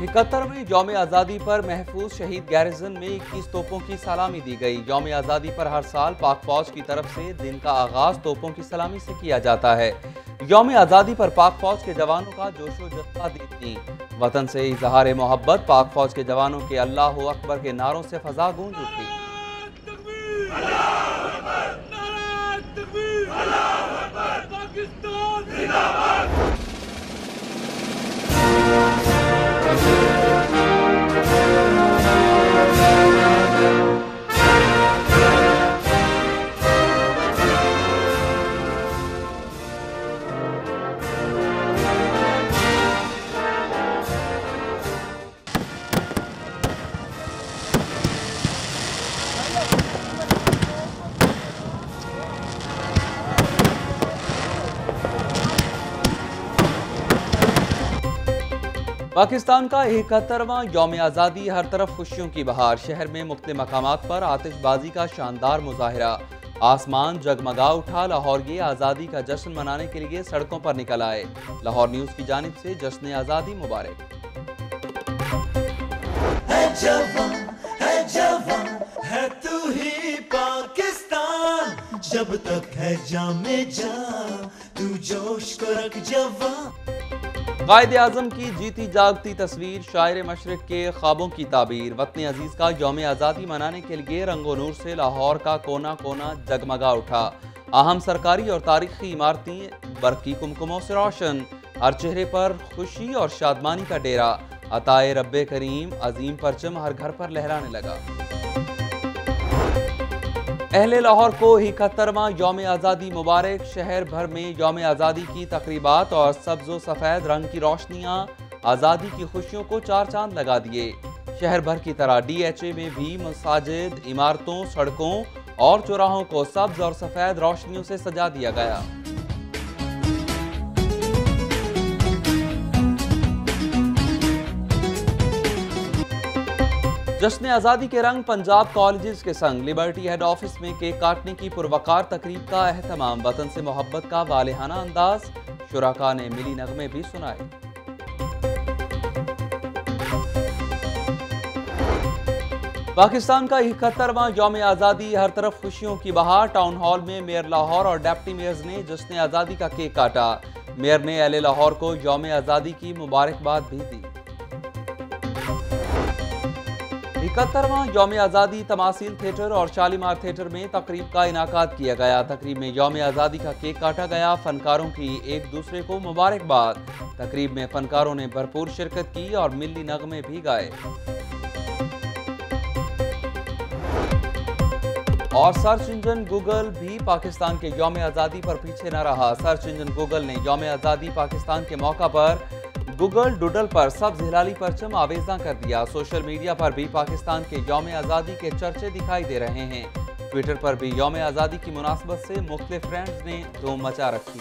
اکہترویں یوم آزادی پر محفوظ شہید گیرزن میں اکیس توپوں کی سلامی دی گئی۔ یوم آزادی پر ہر سال پاک فوج کی طرف سے دن کا آغاز توپوں کی سلامی سے کیا جاتا ہے۔ یوم آزادی پر پاک فوج کے جوانوں کا جوش و جذبہ دیتی وطن سے اظہار محبت پاک فوج کے جوانوں کے اللہ اکبر کے نعروں سے فضا گونج اٹھی۔ پاکستان کا اکہترواں یوم آزادی، ہر طرف خوشیوں کی بہار۔ شہر میں مختلف مقامات پر آتش بازی کا شاندار مظاہرہ۔ آسمان جگمگا اٹھا، لاہور یہ آزادی کا جشن منانے کے لیے سڑکوں پر نکل آئے۔ لاہور نیوز کی جانب سے جشن آزادی مبارک۔ ہے جوان ہے جوان، ہے تو ہی پاکستان۔ جب تک ہے جام جان، تو جوش کو رکھ جوان۔ قائد اعظم کی جیتی جاگتی تصویر شاعر مشرق کے خوابوں کی تعبیر۔ وطن عزیز کا یوم آزادی منانے کے لیے رنگ و نور سے لاہور کا کونا کونا جگمگا اٹھا۔ اہم سرکاری اور تاریخی عمارتیں برقی کمکموں سے روشن۔ ہر چہرے پر خوشی اور شادمانی کا ڈیرا عطائے رب کریم عظیم پرچم ہر گھر پر لہرانے لگا۔ اہل لاہور کو اکہترواں یوم آزادی مبارک، شہر بھر میں یوم آزادی کی تقریبات اور سبز و سفید رنگ کی روشنیاں، آزادی کی خوشیوں کو چار چاند لگا دیے۔ شہر بھر کی طرح ڈی ایچ اے میں بھی مساجد، عمارتوں، سڑکوں اور چوراہوں کو سبز اور سفید روشنیوں سے سجا دیا گیا۔ جشن آزادی کے رنگ پنجاب کالجز کے سنگ لیبرٹی ہیڈ آفس میں کیک کاٹنے کی پروکار تقریب کا اہتمام۔ وطن سے محبت کا والہانہ انداز۔ شرکا نے ملی نغمے بھی سنائے۔ پاکستان کا اکہترواں یوم آزادی، ہر طرف خوشیوں کی بہار۔ ٹاؤن ہال میں میئر لاہور اور ڈیپٹی میئرز نے جشن آزادی کا کیک کاٹا۔ میئر نے اہل لاہور کو یوم آزادی کی مبارکباد بھی دی۔ اکہترواں یوم آزادی تماثیل تھیٹر اور شالیمار تھیٹر میں تقریب کا انعقاد کیا گیا۔ تقریب میں یوم آزادی کا کیک کاٹا گیا۔ فنکاروں کی ایک دوسرے کو مبارکباد۔ تقریب میں فنکاروں نے بھرپور شرکت کی اور ملی نغمے بھی گائے۔ اور سرچ انجن گوگل بھی پاکستان کے یوم آزادی پر پیچھے نہ رہا۔ سرچ انجن گوگل نے یوم آزادی پاکستان کے موقع پر گوگل ڈوڈل پر سبز ہلالی پرچم آویزاں کر دیا۔ سوشل میڈیا پر بھی پاکستان کے یوم آزادی کے چرچے دکھائی دے رہے ہیں۔ ٹویٹر پر بھی یوم آزادی کی مناسبت سے مختلف فرینڈز نے دھوم مچا رکھی۔